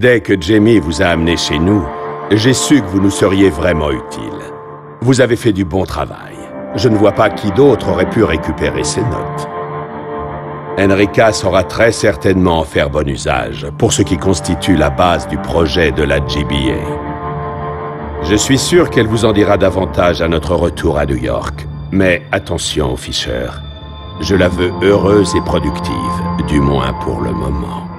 Dès que Jamie vous a amené chez nous, j'ai su que vous nous seriez vraiment utile. Vous avez fait du bon travail. Je ne vois pas qui d'autre aurait pu récupérer ces notes. Enrica saura très certainement en faire bon usage pour ce qui constitue la base du projet de la GBA. Je suis sûr qu'elle vous en dira davantage à notre retour à New York. Mais attention, Fisher. Je la veux heureuse et productive, du moins pour le moment.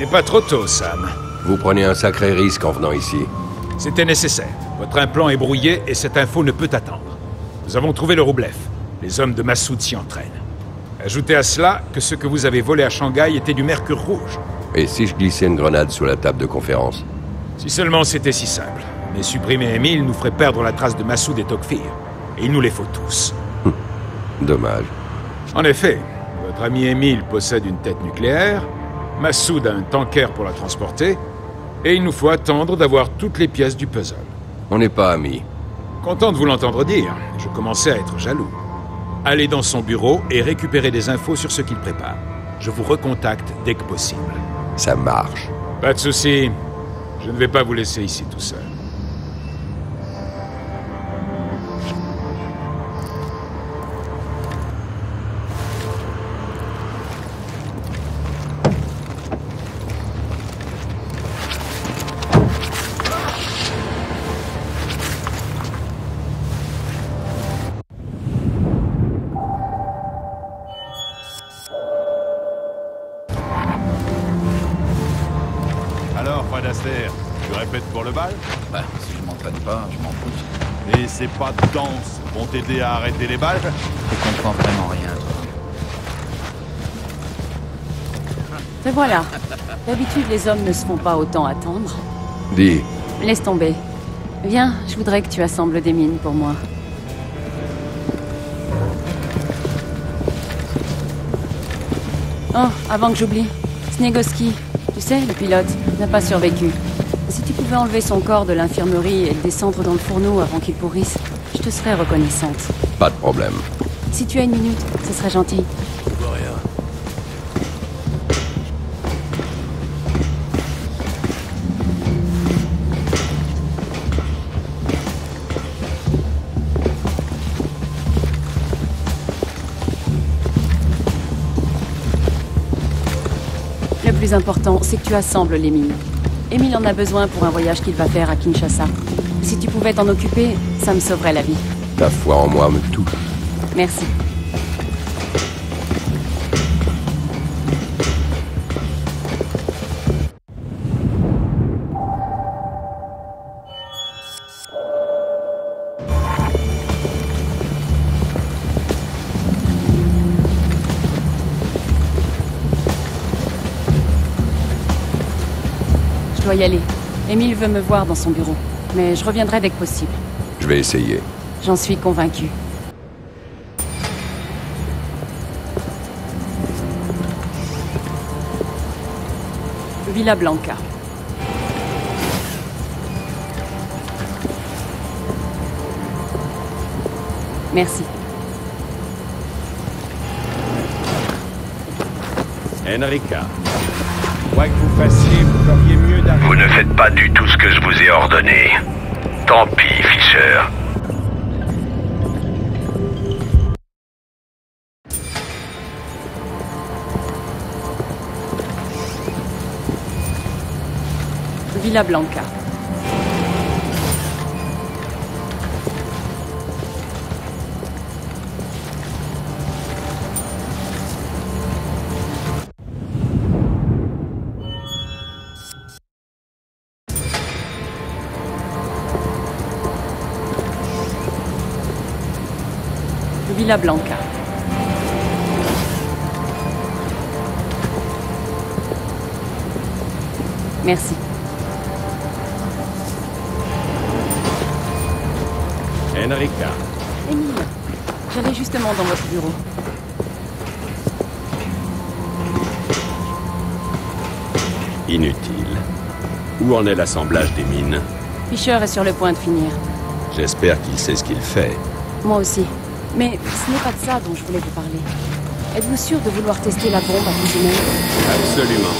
N'est pas trop tôt, Sam. Vous prenez un sacré risque en venant ici. C'était nécessaire. Votre implant est brouillé et cette info ne peut attendre. Nous avons trouvé le Roublef. Les hommes de Massoud s'y entraînent. Ajoutez à cela que ce que vous avez volé à Shanghai était du mercure rouge. Et si je glissais une grenade sous la table de conférence? Si seulement c'était si simple. Mais supprimer Emile nous ferait perdre la trace de Massoud et Tokfir. Et il nous les faut tous. Dommage. En effet, votre ami Emile possède une tête nucléaire, Massoud a un tanker pour la transporter, et il nous faut attendre d'avoir toutes les pièces du puzzle. On n'est pas amis. Content de vous l'entendre dire, je commençais à être jaloux. Allez dans son bureau et récupérez des infos sur ce qu'il prépare. Je vous recontacte dès que possible. Ça marche. Pas de souci. Je ne vais pas vous laisser ici tout seul. Ces pas de danse vont t'aider à arrêter les balles Je comprends vraiment rien. Te voilà. D'habitude, les hommes ne se font pas autant attendre. Dis, Laisse tomber. Viens, je voudrais que tu assembles des mines pour moi. Oh, avant que j'oublie, Snegoski, tu sais, le pilote, n'a pas survécu. Si tu pouvais enlever son corps de l'infirmerie et le descendre dans le fourneau avant qu'il pourrisse, je te serais reconnaissante. pas de problème. Si tu as une minute, ce serait gentil. Le plus important, c'est que tu assembles les mines. Émile en a besoin pour un voyage qu'il va faire à Kinshasa. Si tu pouvais t'en occuper, ça me sauverait la vie. Ta foi en moi me touche. Merci. Y aller. Émile veut me voir dans son bureau. Mais je reviendrai dès que possible. Je vais essayer. J'en suis convaincu. Villa Blanca. Merci. Enrica, quoi que vous fassiez, vous d'arrêter. Vous ne faites pas du tout ce que je vous ai ordonné. Tant pis, Fisher. Villa Blanca. Merci. Enrica. Émile, j'allais justement dans votre bureau. Inutile. Où en est l'assemblage des mines? Fischer est sur le point de finir. J'espère qu'il sait ce qu'il fait. Moi aussi. Mais ce n'est pas de ça dont je voulais vous parler. Êtes-vous sûr de vouloir tester la bombe à humaine Absolument.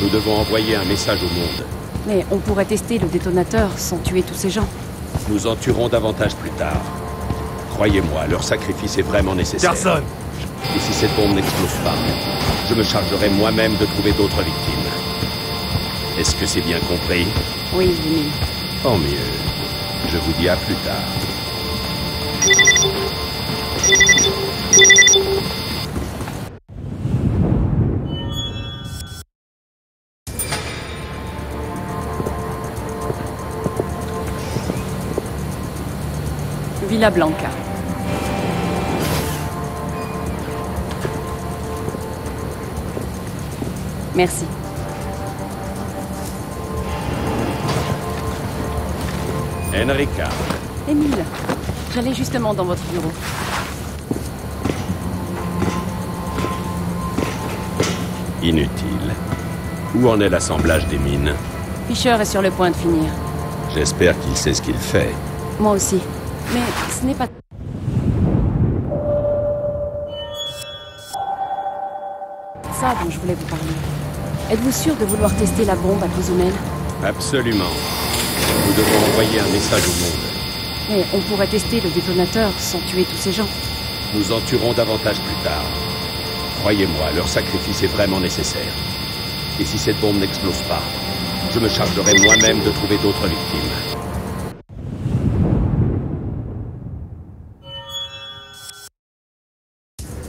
Nous devons envoyer un message au monde. Mais on pourrait tester le détonateur sans tuer tous ces gens. Nous en tuerons davantage plus tard. Croyez-moi, leur sacrifice est vraiment nécessaire. Personne Et si cette bombe n'explose pas, je me chargerai moi-même de trouver d'autres victimes. Est-ce que c'est bien compris? Oui, Émile. Tant mieux. Je vous dis à plus tard. Villa Blanca. Merci. Enrica. Émile, j'allais justement dans votre bureau. Inutile. Où en est l'assemblage des mines Fischer est sur le point de finir. J'espère qu'il sait ce qu'il fait. Moi aussi. Mais ce n'est pas... ça dont je voulais vous parler. Êtes-vous sûr de vouloir tester la bombe à humaine Absolument. Nous devons envoyer un message au monde. Mais on pourrait tester le détonateur sans tuer tous ces gens. Nous en tuerons davantage plus tard. Croyez-moi, leur sacrifice est vraiment nécessaire. Et si cette bombe n'explose pas, je me chargerai moi-même de trouver d'autres victimes.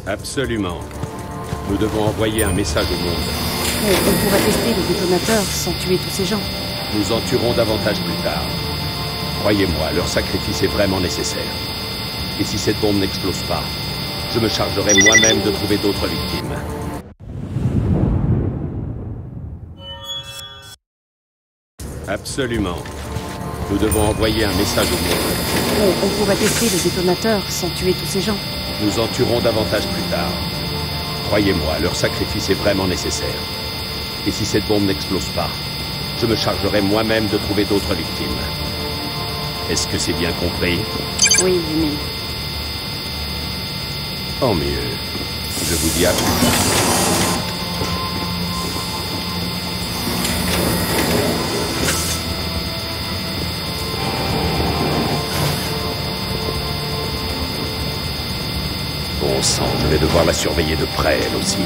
Absolument. Nous devons envoyer un message au monde. Mais on pourrait tester le détonateur sans tuer tous ces gens. Nous en tuerons davantage plus tard. Croyez-moi, leur sacrifice est vraiment nécessaire. Et si cette bombe n'explose pas, je me chargerai moi-même de trouver d'autres victimes. Absolument. Nous devons envoyer un message au monde. Mais on pourrait tester le détonateur sans tuer tous ces gens. Nous en tuerons davantage plus tard. Croyez-moi, leur sacrifice est vraiment nécessaire. Et si cette bombe n'explose pas, je me chargerai moi-même de trouver d'autres victimes. Est-ce que c'est bien compris? Oui, Émile. Tant mieux. Je vous dis à plus. Bon sang, je vais devoir la surveiller de près, elle aussi.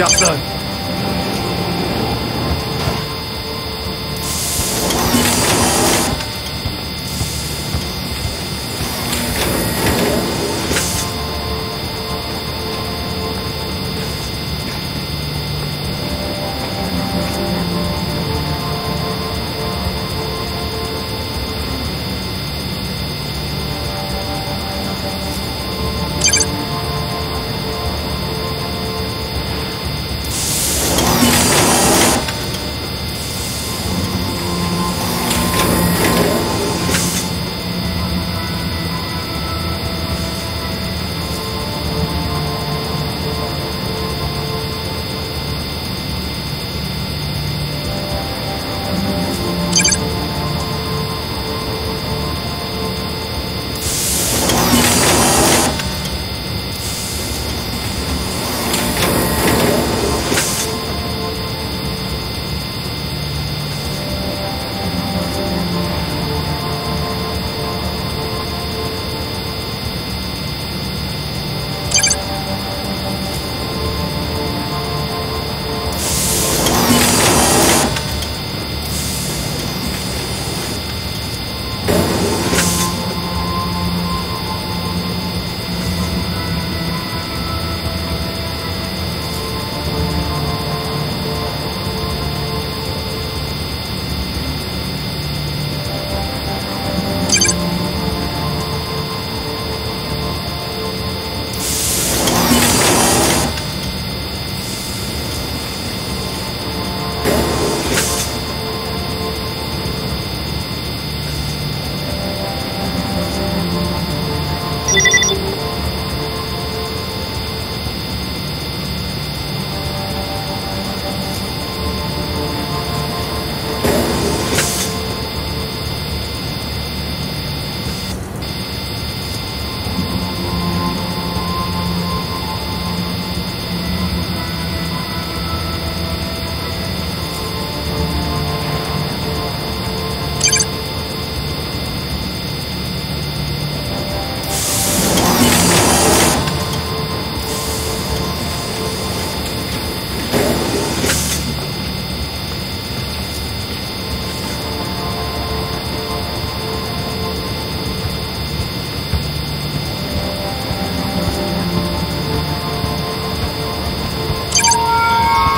outside.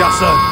Yes, sir.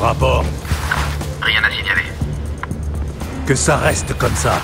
Rapport. Rien à signaler. Que ça reste comme ça.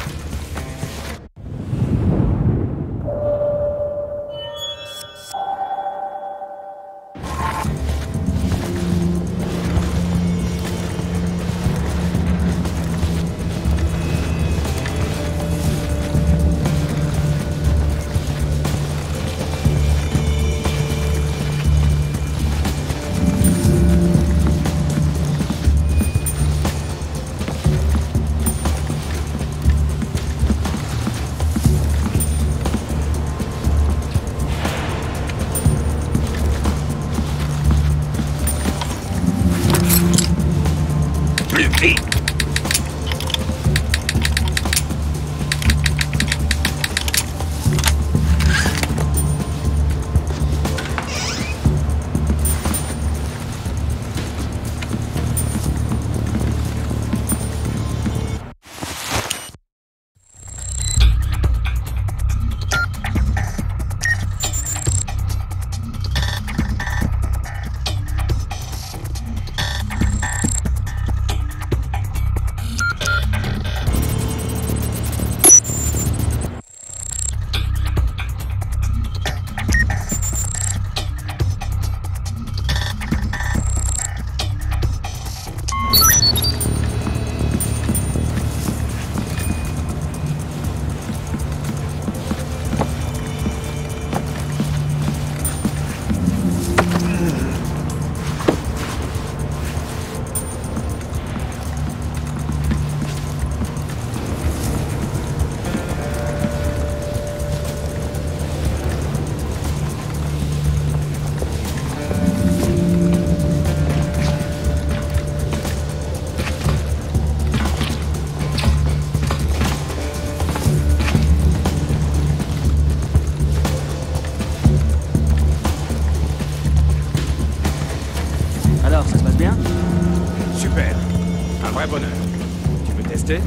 Tu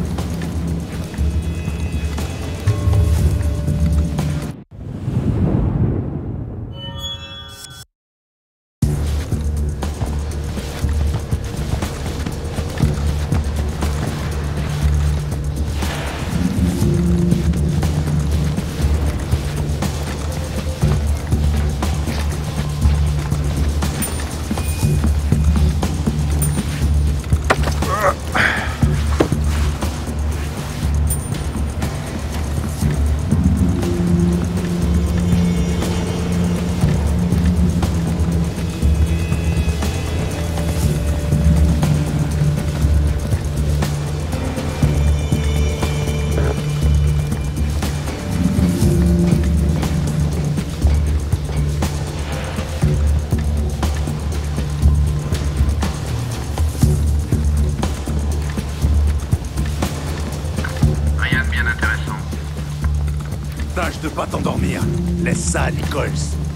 pas t'endormir. Laisse ça à Nichols.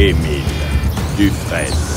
Émile Dufresne. La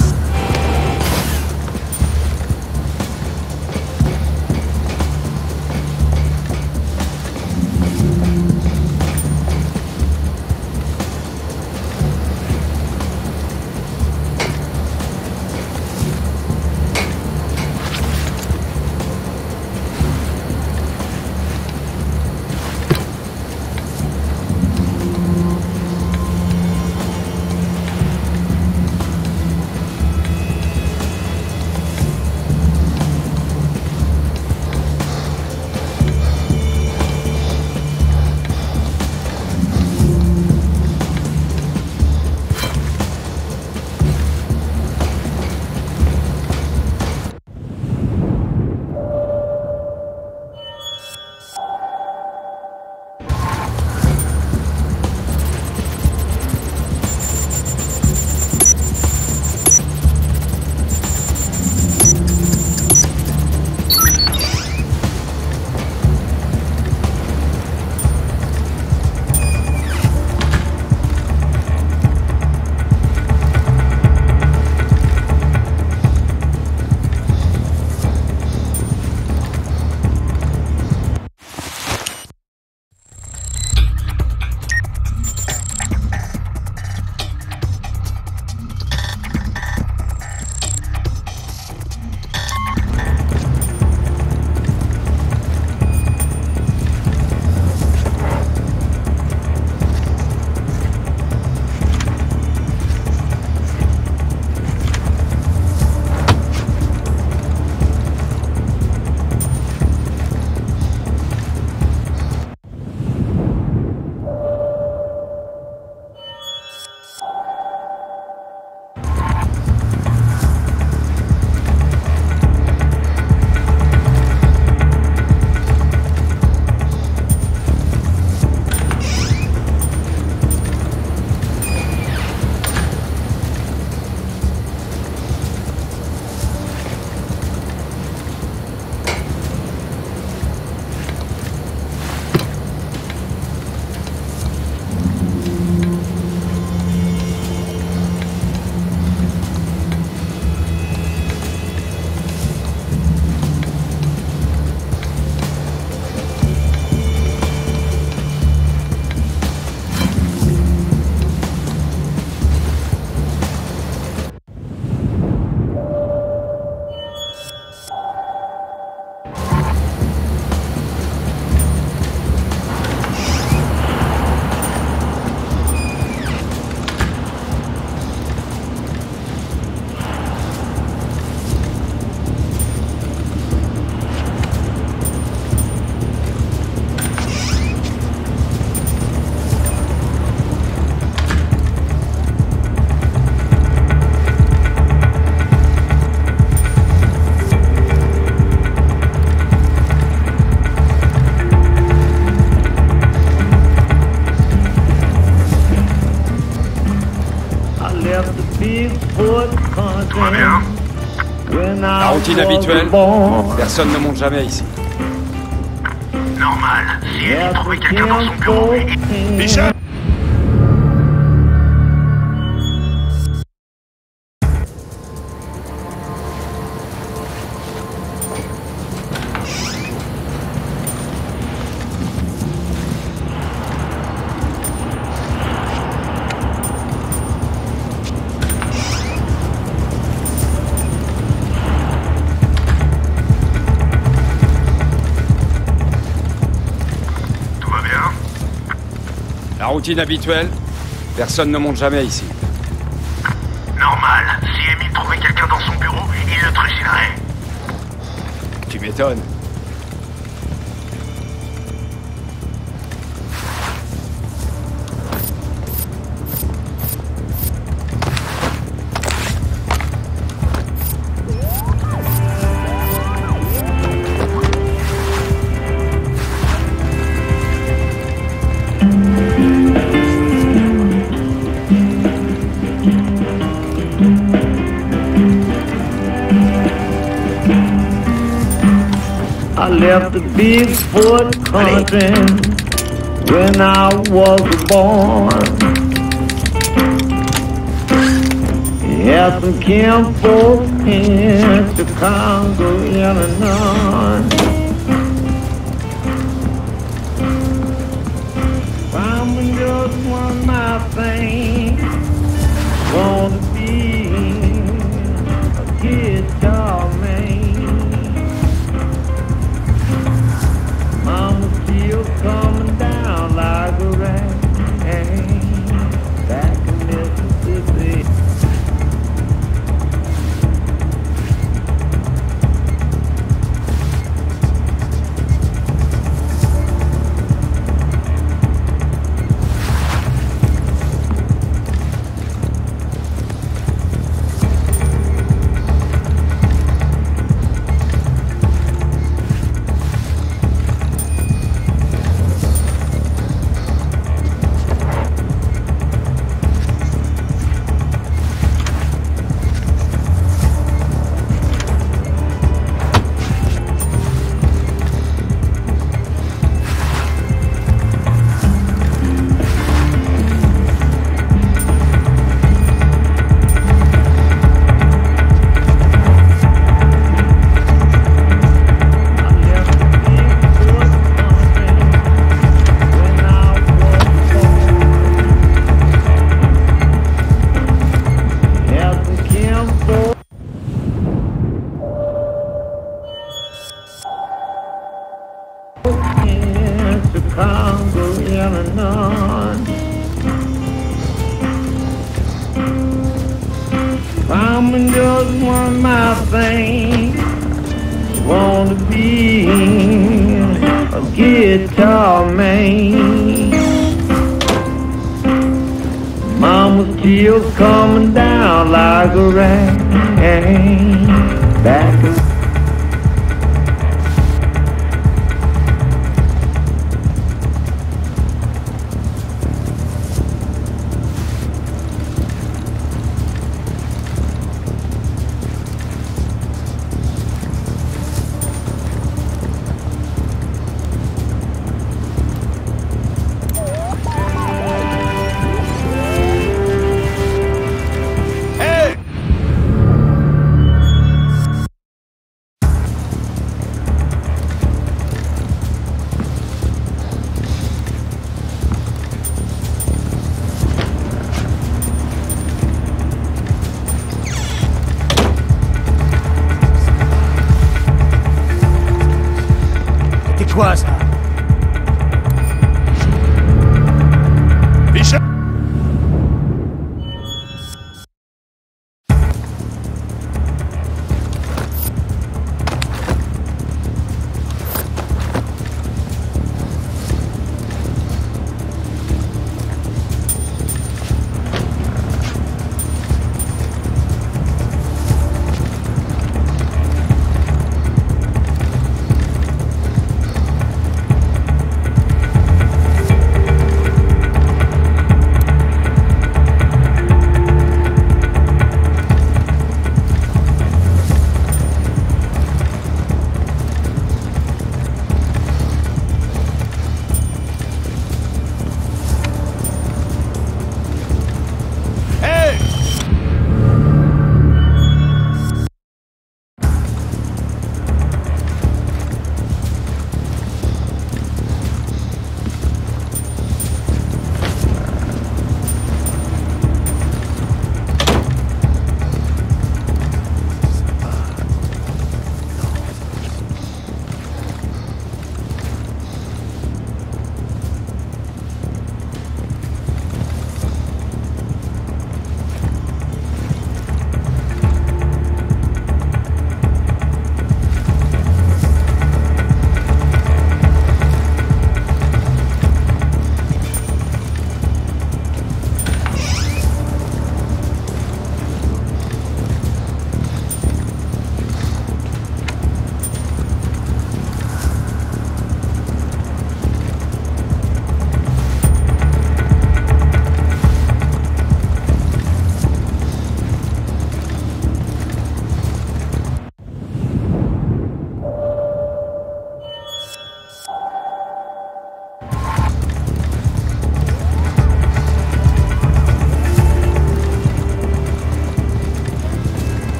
routine habituelle. Personne ne monte jamais ici. Normal. Si elle trouvait quelqu'un dans son bureau, Michel routine habituelle. Personne ne monte jamais ici. Normal. Si Amy trouvait quelqu'un dans son bureau, il le truciderait. Tu m'étonnes. Left the big Fort country when I was born. have some kinfolk in Chicago, Illinois. I'm just one my thing. Wanna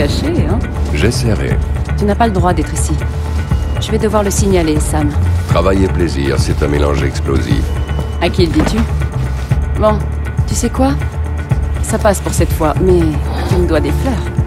hein J'essaierai. Tu n'as pas le droit d'être ici. Je vais devoir le signaler, Sam. Travail et plaisir, c'est un mélange explosif. À qui le dis-tu? Bon, tu sais quoi? Ça passe pour cette fois, mais tu me dois des fleurs.